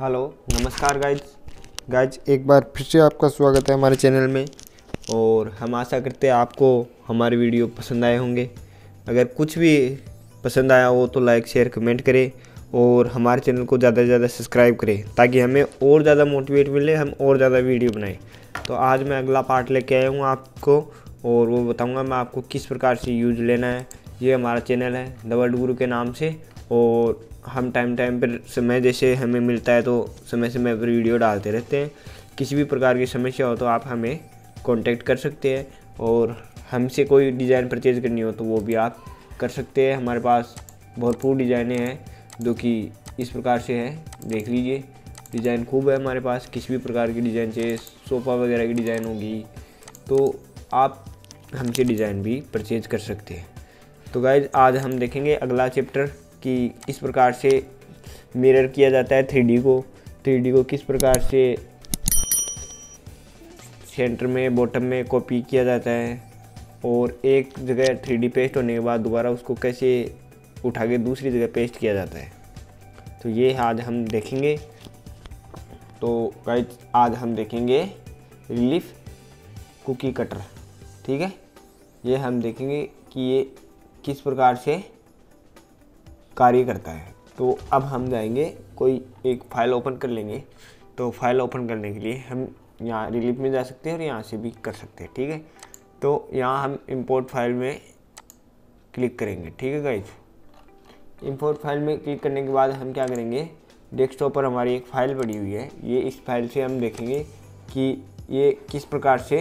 Hello नमस्कार guys guys एक बार फिर से आपका स्वागत है हमारे चैनल में। और हम आशा करते हैं आपको हमारे वीडियो पसंद आए होंगे। अगर कुछ भी पसंद आया हो तो लाइक शेयर कमेंट करें और हमारे चैनल को ज़्यादा से ज़्यादा सब्सक्राइब करें ताकि हमें और ज़्यादा मोटिवेट मिले हम और ज़्यादा वीडियो बनाएँ। तो आज मैं अगला पार्ट लेके आया हूँ आपको और वो बताऊँगा मैं आपको किस प्रकार से यूज़ लेना है। ये हमारा चैनल है वर्ल्ड गुरु के नाम से और हम टाइम टाइम पर समय जैसे हमें मिलता है तो समय समय पर वीडियो डालते रहते हैं। किसी भी प्रकार की समस्या हो तो आप हमें कांटेक्ट कर सकते हैं और हमसे कोई डिज़ाइन परचेज करनी हो तो वो भी आप कर सकते हैं। हमारे पास भरपूर डिज़ाइनें हैं जो कि इस प्रकार से हैं। देख लीजिए डिज़ाइन खूब है हमारे पास। किसी भी प्रकार की डिज़ाइन चाहिए सोफ़ा वगैरह की डिज़ाइन होगी तो आप हमसे डिज़ाइन भी परचेज कर सकते हैं। तो गाइज़ आज हम देखेंगे अगला चैप्टर कि इस प्रकार से मिरर किया जाता है थ्री को। थ्री को किस प्रकार से सेंटर में बॉटम में कॉपी किया जाता है और एक जगह थ्री पेस्ट होने के बाद दोबारा उसको कैसे उठा के दूसरी जगह पेस्ट किया जाता है। तो ये आज हम देखेंगे। तो आज हम देखेंगे रिलीफ कुकी कटर ठीक है? ये हम देखेंगे कि ये किस प्रकार से कार्य करता है। तो अब हम जाएँगे, कोई एक फ़ाइल ओपन कर लेंगे। तो फ़ाइल ओपन करने के लिए हम यहाँ रिलीफ में जा सकते हैं और यहाँ से भी कर सकते हैं, ठीक है? तो यहाँ हम इम्पोर्ट फ़ाइल में क्लिक करेंगे, ठीक है गाइज़ इम्पोर्ट फ़ाइल में क्लिक करने के बाद हम क्या करेंगे? डेस्कटॉप पर हमारी एक फ़ाइल पड़ी हुई है। ये इस फ़ाइल से हम देखेंगे कि ये किस प्रकार से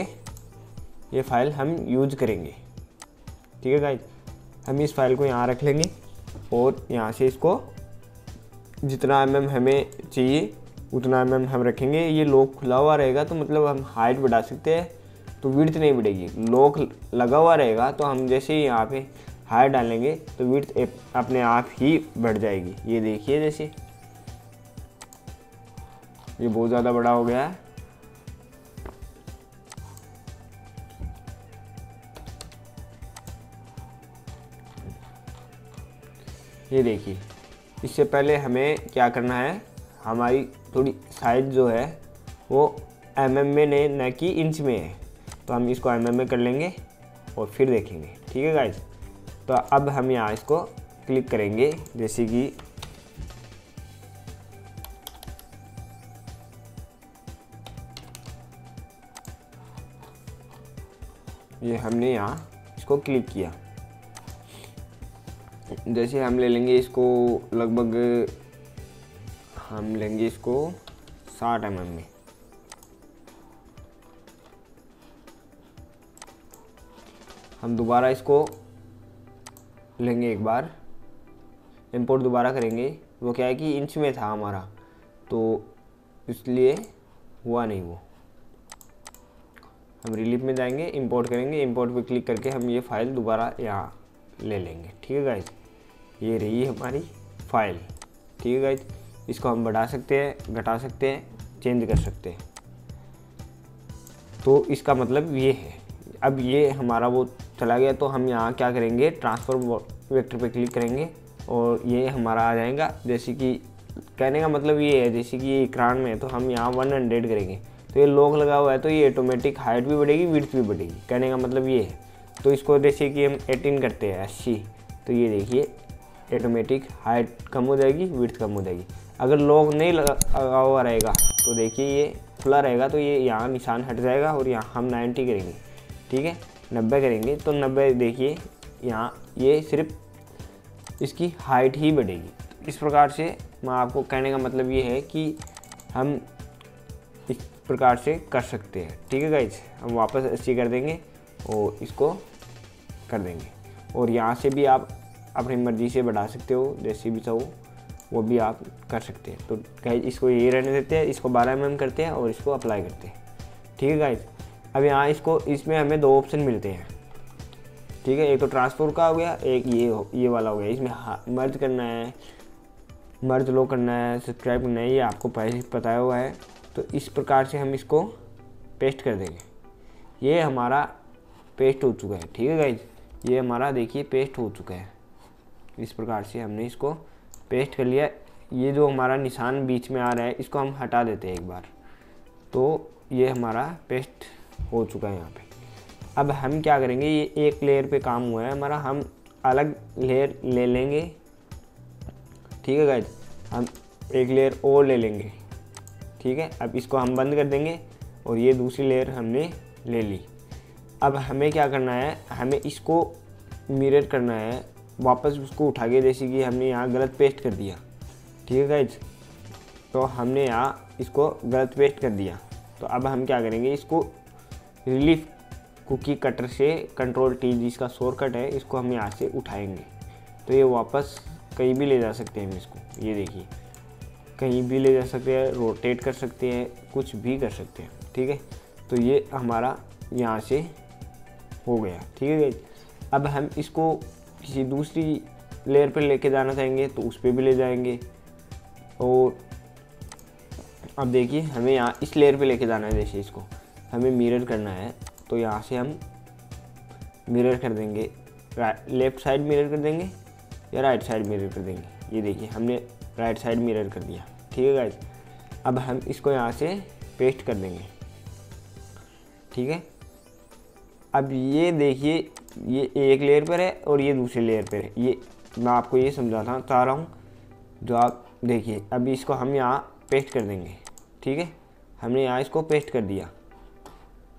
ये फ़ाइल हम यूज़ करेंगे। ठीक है गाइज़ हम इस फ़ाइल को यहाँ रख लेंगे। और यहाँ से इसको जितना एम हमें चाहिए, उतना एम हम रखेंगे। ये लॉक खुला हुआ रहेगा तो मतलब हम हाइट बढ़ा सकते हैं तो विड्थ नहीं बढ़ेगी। लॉक लगा हुआ रहेगा तो हम जैसे ही यहाँ पे हाइट डालेंगे तो विड्थ अपने आप ही बढ़ जाएगी। ये देखिए जैसे, ये बहुत ज़्यादा बड़ा हो गया है। ये देखिए, इससे पहले हमें क्या करना है? हमारी थोड़ी साइज़ जो है, वो एम एम में नहीं न कि इंच में है। तो हम इसको एम एम में कर लेंगे और फिर देखेंगे। ठीक है गाइज़ तो अब हम यहाँ इसको क्लिक करेंगे, जैसे कि ये हमने यहाँ इसको क्लिक किया। जैसे हम ले लेंगे इसको लगभग, हम लेंगे इसको साठ एम में। हम दोबारा इसको लेंगे एक बार। इंपोर्ट दोबारा करेंगे। वो क्या है कि इंच में था हमारा तो इसलिए हुआ नहीं वो। हम रिलीफ में जाएँगे इंपोर्ट करेंगे। इंपोर्ट पे क्लिक करके हम ये फ़ाइल दोबारा यहाँ ले लेंगे। ठीक है गाइज़ ये रही हमारी फ़ाइल ठीक है गाइज़ इसको हम बढ़ा सकते हैं, घटा सकते हैं चेंज कर सकते हैं. तो इसका मतलब ये है. अब ये हमारा वो चला गया तो हम यहाँ क्या करेंगे? ट्रांसफ़र वेक्टर पे क्लिक करेंगे और ये हमारा आ जाएगा. जैसे कि कहने का मतलब ये है, जैसे कि ये में है तो हम यहाँ वन हंड्रेड करेंगे. तो ये लॉक लगा हुआ है तो ये ऑटोमेटिक हाइट भी बढ़ेगी विड्थ भी बढ़ेगी. कहने का मतलब ये है. तो इसको जैसे कि हम एटीन करते हैं, अस्सी. तो ये देखिए ऑटोमेटिक हाइट कम हो जाएगी विड्थ कम हो जाएगी। अगर लॉक नहीं लगा हुआ रहेगा तो देखिए ये खुला रहेगा तो ये यहाँ निशान हट जाएगा और यहाँ हम 90 करेंगे। ठीक है? 90 करेंगे तो 90 देखिए, यहाँ ये सिर्फ़ इसकी हाइट ही बढ़ेगी। तो इस प्रकार से मैं आपको कहने का मतलब ये है कि हम इस प्रकार से कर सकते हैं। ठीक है गाइज़ हम वापस अच्छी कर देंगे और इसको कर देंगे। और यहाँ से भी आप अपनी मर्ज़ी से बढ़ा सकते हो, जैसे भी चाहो, वो भी आप कर सकते हैं। तो गाइज़ इसको ये रहने देते हैं, इसको बारह एम करते हैं और इसको अप्लाई करते हैं। ठीक है गाइज़ अब यहाँ इसको, इसमें हमें दो ऑप्शन मिलते हैं। ठीक है, एक तो ट्रांसपोर्ट का हो गया, एक ये हो, ये वाला हो गया। इसमें मर्ज करना है मर्ज लो करना है सब्सक्राइब करना है, ये आपको पहले पता हुआ है। तो इस प्रकार से हम इसको पेस्ट कर देंगे। ये हमारा पेस्ट हो चुका है। ठीक है गाइज़ ये हमारा, देखिए पेस्ट हो चुका है। इस प्रकार से हमने इसको पेस्ट कर लिया। ये जो हमारा निशान बीच में आ रहा है, इसको हम हटा देते हैं एक बार। तो ये हमारा पेस्ट हो चुका है यहाँ पे। अब हम क्या करेंगे, ये एक लेयर पे काम हुआ है हमारा। हम अलग लेयर ले लेंगे। ठीक है गाइज़ हम एक लेयर और ले लेंगे। ठीक है? अब इसको हम बंद कर देंगे और ये दूसरी लेयर हमने ले ली। अब हमें क्या करना है? हमें इसको मिरर करना है। वापस उसको उठा के जैसे कि हमने यहाँ गलत पेस्ट कर दिया। ठीक है गाइज़ तो हमने यहाँ इसको गलत पेस्ट कर दिया। तो अब हम क्या करेंगे? इसको रिलीफ कुकी कटर से कंट्रोल टी जिसका शॉर्टकट है, इसको हम यहाँ से उठाएँगे। तो ये वापस कहीं भी ले जा सकते हैं हम इसको। ये देखिए, कहीं भी ले जा सकते हैं रोटेट कर सकते हैं, कुछ भी कर सकते हैं। ठीक है? तो ये हमारा यहाँ से हो गया। ठीक है अब हम इसको किसी दूसरी लेयर पर लेके जाना चाहेंगे तो उस पर भी ले जाएँगे। और अब देखिए, हमें यहाँ इस लेयर पे लेके जाना है जैसे इसको। हमें मिरर करना है तो यहाँ से हम मिरर कर देंगे। लेफ़्ट साइड मिरर कर देंगे, या राइट साइड मिरर कर देंगे? ये देखिए, हमने राइट साइड मिरर कर दिया। ठीक है गाइज़ अब हम इसको यहाँ से पेस्ट कर देंगे। ठीक है? अब ये देखिए, ये एक लेयर पर है और ये दूसरे लेयर पर है। ये, मैं आपको ये समझाना चाह रहा हूँ। जो आप देखिए अभी इसको हम यहाँ पेस्ट कर देंगे, ठीक है? हमने यहाँ इसको पेस्ट कर दिया।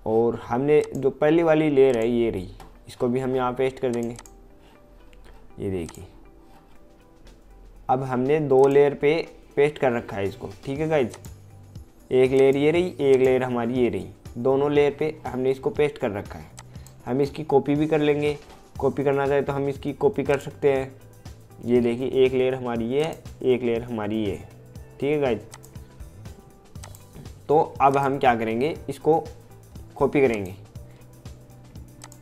और हमने जो पहली वाली लेयर है, ये रही। इसको भी हम यहाँ पेस्ट कर देंगे। ये देखिए। अब हमने दो लेयर पे पेस्ट कर रखा है इसको, ठीक है गाइज़ एक लेयर ये रही, एक लेयर हमारी ये रही। दोनों लेयर पे हमने इसको पेस्ट कर रखा है। हम इसकी कॉपी भी कर लेंगे। कॉपी करना चाहे तो हम इसकी कॉपी कर सकते हैं। ये देखिए, एक लेयर हमारी ये है, एक लेयर हमारी ये ठीक है गाइज़ तो अब हम क्या करेंगे? इसको कॉपी करेंगे।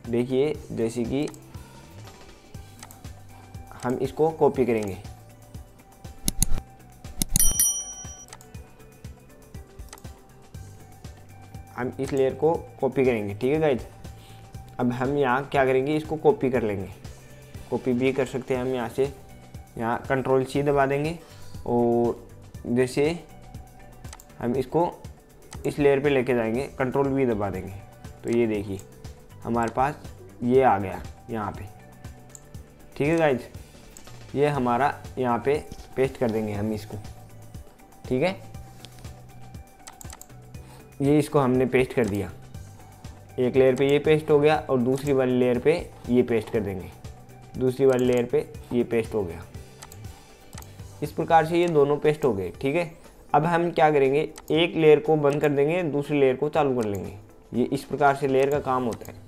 देखिए, जैसे कि हम इसको कॉपी करेंगे। हम इस लेयर को कॉपी करेंगे। ठीक है गाइज़ अब हम यहाँ क्या करेंगे, इसको कॉपी कर लेंगे। कॉपी भी कर सकते हैं हम यहाँ से। यहाँ कंट्रोल सी दबा देंगे और जैसे हम इसको इस लेयर पे लेके जाएँगे कंट्रोल भी दबा देंगे। तो ये देखिए, हमारे पास ये आ गया यहाँ पे। ठीक है गाइज़ ये हमारा यहाँ पे पेस्ट कर देंगे हम इसको। ठीक है? ये इसको हमने पेस्ट कर दिया। एक लेयर पे ये पेस्ट हो गया और दूसरी वाली लेयर पे ये पेस्ट कर देंगे। दूसरी वाली लेयर पे ये पेस्ट हो गया। इस प्रकार से ये दोनों पेस्ट हो गए, ठीक है? अब हम क्या करेंगे? एक लेयर को बंद कर देंगे, दूसरी लेयर को चालू कर लेंगे। ये इस प्रकार से लेयर का काम होता है।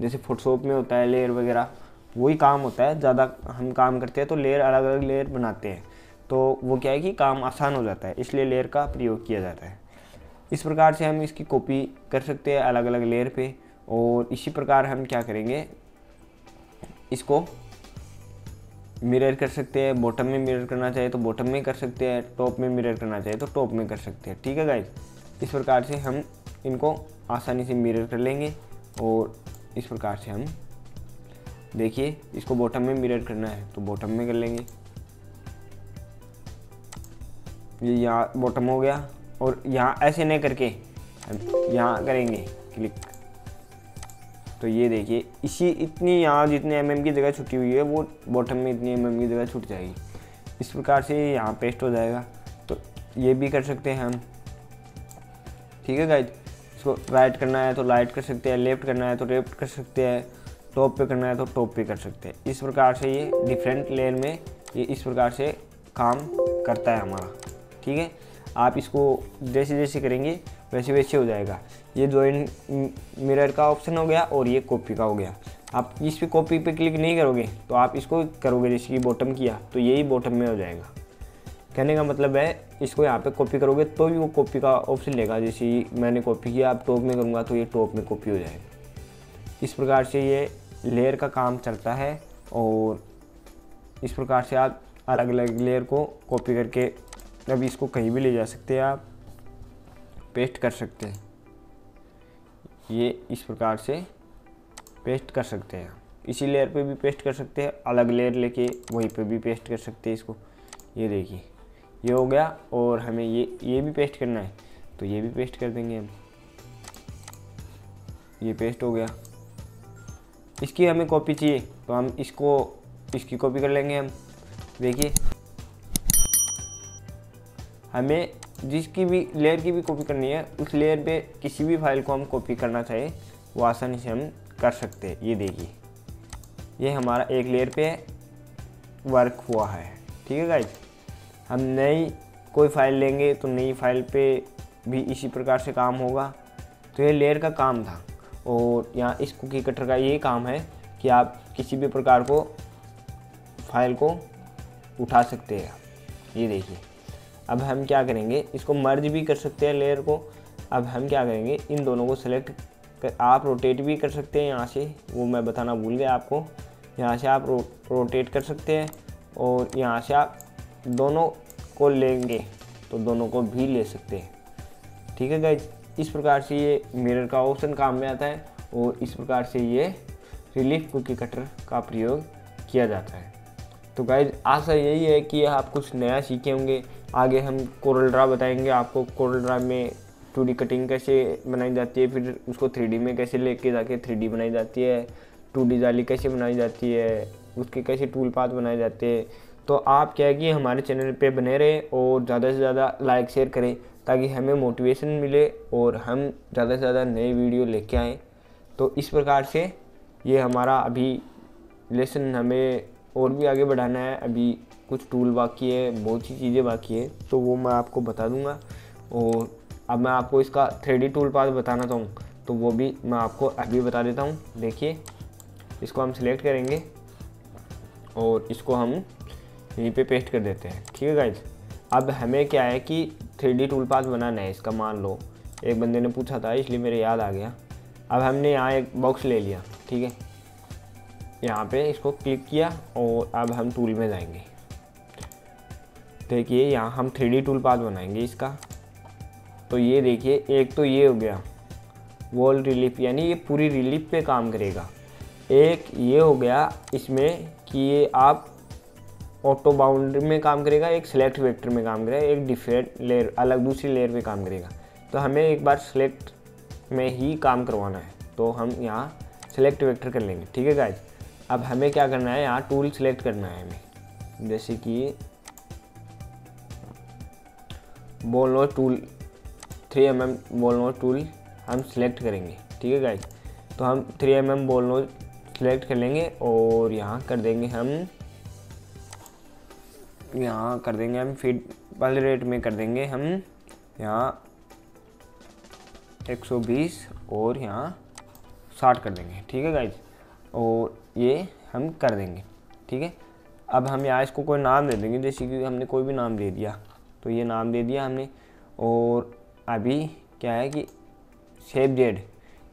जैसे फोटोशॉप में होता है लेयर वगैरह, वही काम होता है। ज़्यादा हम काम करते हैं तो लेयर अलग अलग लेयर बनाते हैं। तो वो क्या है कि काम आसान हो जाता है, इसलिए लेयर का प्रयोग किया जाता है। इस प्रकार से हम इसकी कॉपी कर सकते हैं अलग अलग लेयर पे और इसी प्रकार हम क्या करेंगे? इसको मिरर कर सकते हैं बॉटम में मिरर करना चाहिए तो बॉटम में कर सकते हैं टॉप में मिरर करना चाहिए तो टॉप में कर सकते हैं, ठीक है गाइज़ इस प्रकार से हम इनको आसानी से मिरर कर लेंगे और इस प्रकार से हम देखिए, इसको बॉटम में मिरर करना है तो बॉटम में कर लेंगे। ये यहाँ बॉटम हो गया। और यहाँ ऐसे नहीं करके यहाँ करेंगे क्लिक तो ये देखिए, इसी, इतनी यहाँ जितने एम की जगह छुट्टी हुई है, वो बॉटम में इतनी एम की जगह छूट जाएगी। इस प्रकार से यहाँ पेस्ट हो जाएगा। तो ये भी कर सकते हैं हम। ठीक है गाइज़ इसको राइट करना है तो राइट कर सकते हैं लेफ़्ट करना है तो लेफ़्ट कर सकते हैं टॉप पे करना है तो टॉप पे कर सकते हैं। इस प्रकार से ये डिफरेंट लेयर में ये इस प्रकार से काम करता है हमारा। ठीक है? आप इसको जैसे जैसे करेंगे, वैसे वैसे हो जाएगा। ये ज्वाइन मिरर का ऑप्शन हो गया और ये कॉपी का हो गया। आप इस पर कॉपी पे क्लिक नहीं करोगे तो आप इसको करोगे जैसे कि बॉटम किया तो यही बॉटम में हो जाएगा। कहने का मतलब है, इसको यहाँ पे कॉपी करोगे तो भी वो कॉपी का ऑप्शन लेगा। जैसे मैंने कॉपी किया आप टॉप में करूँगा तो ये टॉप में कॉपी हो जाएगा। इस प्रकार से ये लेयर का काम चलता है और इस प्रकार से आप अलग अलग लेयर को कॉपी करके अभी इसको कहीं भी ले जा सकते हैं, आप पेस्ट कर सकते हैं। ये इस प्रकार से पेस्ट कर सकते हैं। इसी लेयर पे भी पेस्ट कर सकते हैं, अलग लेयर लेके वहीं पे भी पेस्ट कर सकते हैं इसको। ये देखिए, ये हो गया और हमें ये ये भी पेस्ट करना है। तो ये भी पेस्ट कर देंगे हम। ये पेस्ट हो गया। इसकी हमें कॉपी चाहिए तो हम इसको, इसकी कॉपी कर लेंगे हम। देखिए हमें जिसकी भी लेयर की भी कॉपी करनी है, उस लेयर पे किसी भी फ़ाइल को हम कॉपी करना चाहे, वो आसानी से हम कर सकते हैं। ये देखिए। ये हमारा एक लेयर पे वर्क हुआ है। ठीक है गाइज़ हम नई कोई फ़ाइल लेंगे तो नई फ़ाइल पे भी इसी प्रकार से काम होगा। तो ये लेयर का काम था। और यहाँ इस कुकी कटर का ये काम है कि आप किसी भी प्रकार को फ़ाइल को उठा सकते हैं। ये देखिए। अब हम क्या करेंगे? इसको मर्ज भी कर सकते हैं लेयर को। अब हम क्या करेंगे? इन दोनों को सेलेक्ट कर आप रोटेट भी कर सकते हैं यहाँ से। वो मैं बताना भूल गया आपको। यहाँ से आप रो, रोटेट कर सकते हैं और यहाँ से आप दोनों को लेंगे तो दोनों को भी ले सकते हैं। ठीक है गाइज़ इस प्रकार से ये मिरर का ऑप्शन काम में आता है और इस प्रकार से ये रिलीफ कुकी कटर का प्रयोग किया जाता है। तो गाइज़ आशा यही है कि आप कुछ नया सीखे होंगे। आगे हम कोरल ड्रा बताएँगे, आपको कोरल ड्रा में टू कटिंग कैसे बनाई जाती है, फिर उसको थ्री में कैसे लेके जाके थ्री बनाई जाती है टू जाली कैसे बनाई जाती है, उसके कैसे टूल पाथ बनाए जाते हैं। तो आप क्या है कि हमारे चैनल पे बने रहें और ज़्यादा से ज़्यादा लाइक, शेयर करें ताकि हमें मोटिवेशन मिले और हम ज़्यादा से ज़्यादा नए वीडियो लेके आएँ। तो इस प्रकार से ये हमारा अभी लेसन हमें और भी आगे बढ़ाना है। अभी कुछ टूल बाकी है, बहुत सी चीज़ें बाकी है तो वो मैं आपको बता दूँगा। और अब मैं आपको इसका थ्री टूल पाथ बताना चाहूँ तो वो भी मैं आपको अभी बता देता हूँ। देखिए, इसको हम सिलेक्ट करेंगे और इसको हम यहीं पे पेस्ट कर देते हैं। ठीक है गाइज़ अब हमें क्या है कि थ्री टूल पाथ बनाना है, इसका मान लो। एक बंदे ने पूछा था, इसलिए मेरे याद आ गया। अब हमने यहाँ एक बॉक्स ले लिया, ठीक है? यहाँ पे इसको क्लिक किया और अब हम टूल में जाएँगे। देखिए यहाँ, हम थ्री टूल पाथ बनाएँगे इसका। तो ये देखिए, एक तो ये हो गया वॉल रिलीफ यानी ये पूरी रिलीफ पे काम करेगा। एक ये हो गया इसमें कि ये आप ऑटो बाउंड्री में काम करेगा, एक सेलेक्ट वेक्टर में काम करेगा, एक डिफरेंट लेयर अलग दूसरी लेयर पे काम करेगा। तो हमें एक बार सेलेक्ट में ही काम करवाना है तो हम यहाँ सेलेक्ट वेक्टर कर लेंगे, ठीक है गाइज़ अब हमें क्या करना है, यहाँ टूल सेलेक्ट करना है हमें। जैसे कि ball nose tool three M M ball nose tool हम सिलेक्ट करेंगे, ठीक है गाइज़ तो हम three M M ball nose select कर लेंगे और यहाँ कर देंगे हम, यहाँ कर देंगे हम फ़ीड वाले रेट में कर देंगे हम यहाँ 120 और यहाँ 60 कर देंगे, ठीक है गाइज़ और ये हम कर देंगे, ठीक है? अब हम यहाँ इसको कोई नाम दे देंगे, जैसे कि हमने कोई भी नाम दे दिया। तो ये नाम दे दिया हमने। और अभी क्या है कि सेप जेड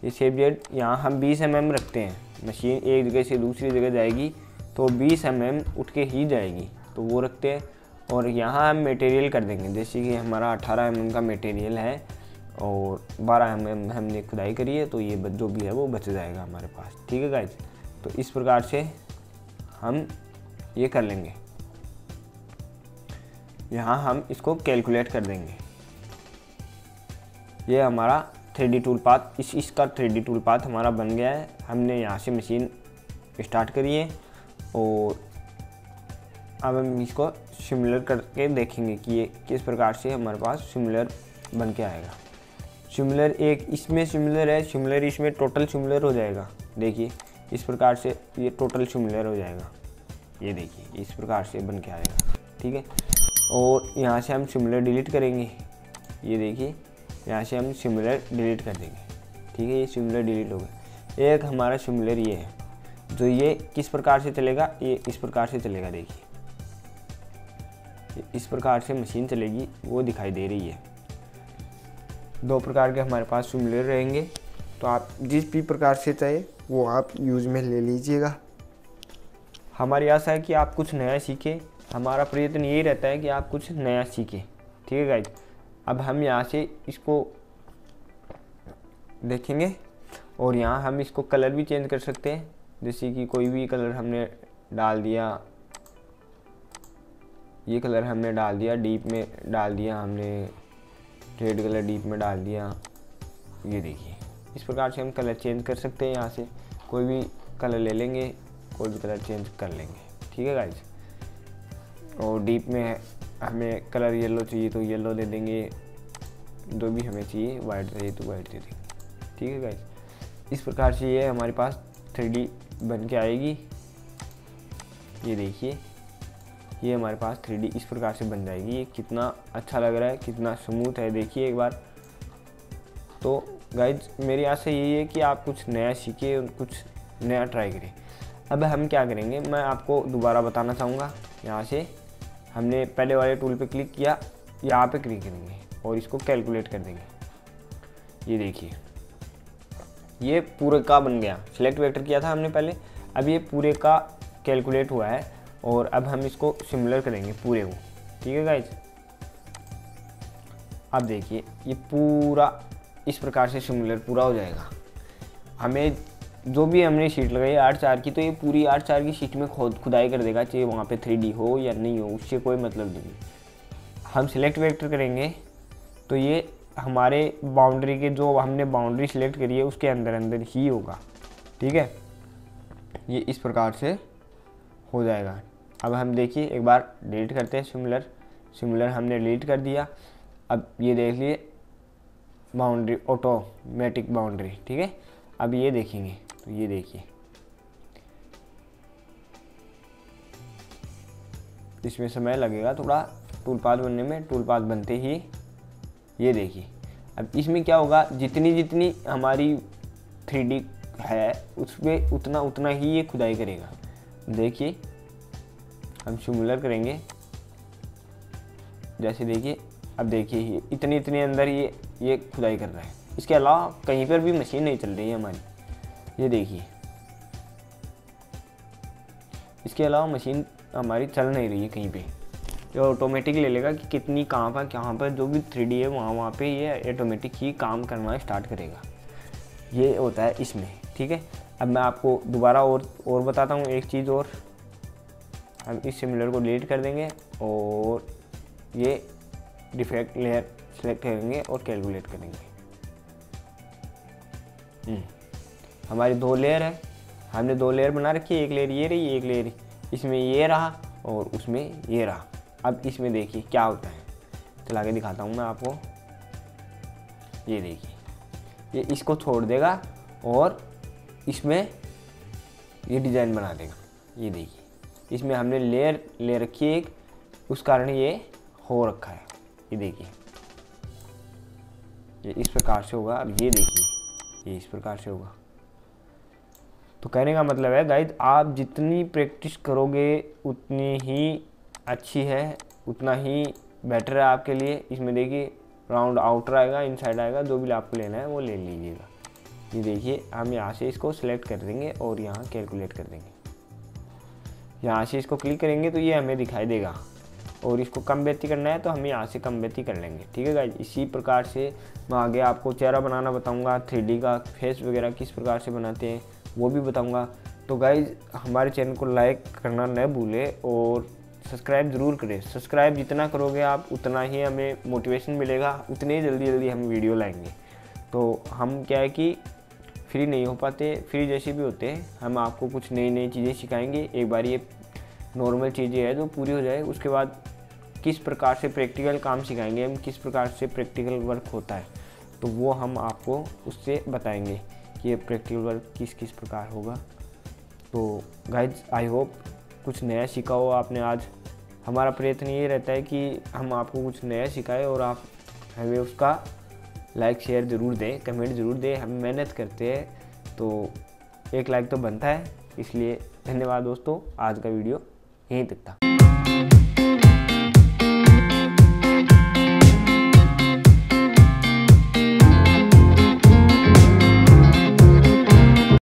ये सेप जेड यहाँ हम 20 एम mm रखते हैं। मशीन एक जगह से दूसरी जगह जाएगी तो 20 एम mm उठ के ही जाएगी। तो वो रखते हैं और यहाँ हम मटेरियल कर देंगे। जैसे कि हमारा 18 एम mm का मटेरियल है और 12 एम mm हमने खुदाई करी है तो ये जो भी है वो बच जाएगा हमारे पास। ठीक है गाइज़ तो इस प्रकार से हम ये कर लेंगे। यहाँ हम इसको कैलकुलेट कर देंगे। ये हमारा थ्री टूल पाथ इस, इसका थ्री टूल पाथ हमारा बन गया है। हमने यहाँ से मशीन स्टार्ट करी है और अब हम इसको सिमिलर करके देखेंगे कि ये किस प्रकार से हमारे पास सिमिलर बन के आएगा। सिमिलर एक इसमें सिमिलर है सिमिलर इसमें टोटल सिमिलर हो जाएगा। देखिए, इस प्रकार से ये टोटल सिमिलर हो जाएगा। ये देखिए, इस प्रकार से बन के आएगा। ठीक है? और यहाँ से हम सिमिलर डिलीट करेंगे। ये देखिए, यहाँ से हम सिमिलर डिलीट कर देंगे। ठीक है, ये सिमिलर डिलीट हो गया। एक हमारा सिमिलर ये है। जो ये किस प्रकार से चलेगा? ये इस प्रकार से चलेगा, देखिए। इस प्रकार से मशीन चलेगी, वो दिखाई दे रही है। दो प्रकार के हमारे पास सिमिलर रहेंगे। तो आप जिस भी प्रकार से चाहे, वो आप यूज़ में ले लीजिएगा। हमारी आशा है कि आप कुछ नया सीखें। हमारा प्रयत्न यही रहता है कि आप कुछ नया सीखें। ठीक है गाइज़ अब हम यहाँ से इसको देखेंगे और यहाँ हम इसको कलर भी चेंज कर सकते हैं। जैसे कि कोई भी कलर हमने डाल दिया, ये कलर हमने डाल दिया डीप में डाल दिया हमने रेड कलर डीप में डाल दिया। ये देखिए, इस प्रकार से हम कलर चेंज कर सकते हैं यहाँ से। कोई भी कलर ले लेंगे, कोई भी कलर चेंज कर लेंगे। ठीक है गाइज़ और डीप में हमें कलर येलो चाहिए तो येलो दे देंगे। जो भी हमें चाहिए वाइट चाहिए तो वाइट दे देंगे। ठीक है गाइज़ इस प्रकार से ये हमारे पास थ्री बन के आएगी। ये देखिए, ये हमारे पास थ्री इस प्रकार से बन जाएगी। ये कितना अच्छा लग रहा है, कितना स्मूथ है। देखिए एक बार। तो गाइज़ मेरी आशा यही है कि आप कुछ नया सीखिए और कुछ नया ट्राई करें। अब हम क्या करेंगे? मैं आपको दोबारा बताना चाहूँगा यहाँ से। हमने पहले वाले टूल पे क्लिक किया यहाँ पे क्लिक करेंगे और इसको कैलकुलेट कर देंगे। ये देखिए, ये पूरे का बन गया। सिलेक्ट वेक्टर किया था हमने पहले, अब ये पूरे का कैलकुलेट हुआ है और अब हम इसको सिमिलर करेंगे पूरे को। ठीक है गाइज़ अब देखिए, ये पूरा इस प्रकार से सिमिलर पूरा हो जाएगा। हमें जो भी हमने शीट लगाई आठ चार की तो ये पूरी आठ चार की शीट में खुद, खुदाई कर देगा, चाहे वहाँ पे थ्री हो या नहीं हो, उससे कोई मतलब नहीं हम सिलेक्ट वेक्टर करेंगे तो ये हमारे बाउंड्री के जो हमने बाउंड्री सिलेक्ट करी है, उसके अंदर अंदर ही होगा। ठीक है? ये इस प्रकार से हो जाएगा। अब हम देखिए, एक बार डिलीट करते हैं सिमिलर सिमिलर हमने डिलीट कर दिया। अब ये देख लिए बाउंड्री ऑटोमेटिक बाउंड्री ठीक है? अब ये देखेंगे। तो ये देखिए। इसमें समय लगेगा थोड़ा टूल पाथ बनने में टूल पाथ बनते ही ये देखिए। अब इसमें क्या होगा, जितनी जितनी हमारी थ्री है, उसमें उतना उतना ही ये खुदाई करेगा। देखिए, हम शिमुलर करेंगे। जैसे देखिए, अब देखिए ये इतनी इतने अंदर ये ये खुदाई कर रहा है। इसके अलावा कहीं पर भी मशीन नहीं चल रही है हमारी। ये देखिए। इसके अलावा मशीन हमारी चल नहीं रही है कहीं पे। ये ऑटोमेटिक ले लेगा कि कितनी कहाँ पर कहाँ पर जो भी थ्री है वहाँ वहाँ पे ये ऑटोमेटिक ही काम करना स्टार्ट करेगा। ये होता है इसमें ठीक है? अब मैं आपको दोबारा और और बताता हूँ एक चीज़ और। हम इस सिमिलर को डिलीट कर देंगे और ये डिफेक्ट लेयर सेलेक्ट करेंगे और कैलकुलेट करेंगे। हम्म, हमारी दो लेयर है। हमने दो लेयर बना रखी है, एक लेयर ये रही, एक लेयर इसमें ये रहा और उसमें ये रहा। अब इसमें देखिए क्या होता है। चला के दिखाता हूँ मैं आपको। ये देखिए, ये इसको छोड़ देगा और इसमें ये डिज़ाइन बना देगा। ये देखिए, इसमें हमने लेयर ले रखी है एक, उस कारण ये हो रखा है। ये देखिए, ये इस प्रकार से होगा। अब ये देखिए, ये इस प्रकार से होगा। तो कहने का मतलब है गाइड आप जितनी प्रैक्टिस करोगे, उतनी ही अच्छी है, उतना ही बेटर है आपके लिए। इसमें देखिए राउंड आउटर आएगा इनसाइड आएगा, जो भी आपको लेना है, वो ले लीजिएगा। ये देखिए, हम यहाँ से इसको सेलेक्ट कर देंगे और यहाँ कैलकुलेट कर देंगे। यहाँ से इसको क्लिक करेंगे तो ये हमें दिखाई देगा। और इसको कम बेती करना है तो हम यहाँ से कम बेती कर लेंगे। ठीक है गाइज़ इसी प्रकार से मैं आगे आपको चेहरा बनाना बताऊँगा थ्री का फेस वगैरह किस प्रकार से बनाते हैं वो भी बताऊँगा। तो गाइज़ हमारे चैनल को लाइक करना न भूलें और सब्सक्राइब ज़रूर करें। सब्सक्राइब जितना करोगे आप, उतना ही हमें मोटिवेशन मिलेगा। उतने ही जल्दी जल्दी हम वीडियो लाएँगे। तो हम क्या है कि फ्री नहीं हो पाते फ्री जैसे भी होते हैं, हम आपको कुछ नई नई चीज़ें सिखाएँगे। एक बार ये नॉर्मल चीज़ें है जो पूरी हो जाए, उसके बाद किस प्रकार से प्रैक्टिकल काम सिखाएँगे, हम किस प्रकार से प्रैक्टिकल वर्क होता है तो वो हम आपको उससे बताएँगे। कि ये प्रैक्टिकल वर्क किस किस प्रकार होगा। तो गाइज़ आई होप कुछ नया सीखा हो आपने आज। हमारा प्रयत्न ये रहता है कि हम आपको कुछ नया सिखाएँ और आप हमें उसका लाइक शेयर ज़रूर दें कमेंट ज़रूर दें। हम मेहनत करते हैं तो एक लाइक तो बनता है। इसलिए धन्यवाद दोस्तों, आज का वीडियो यहीं तक था।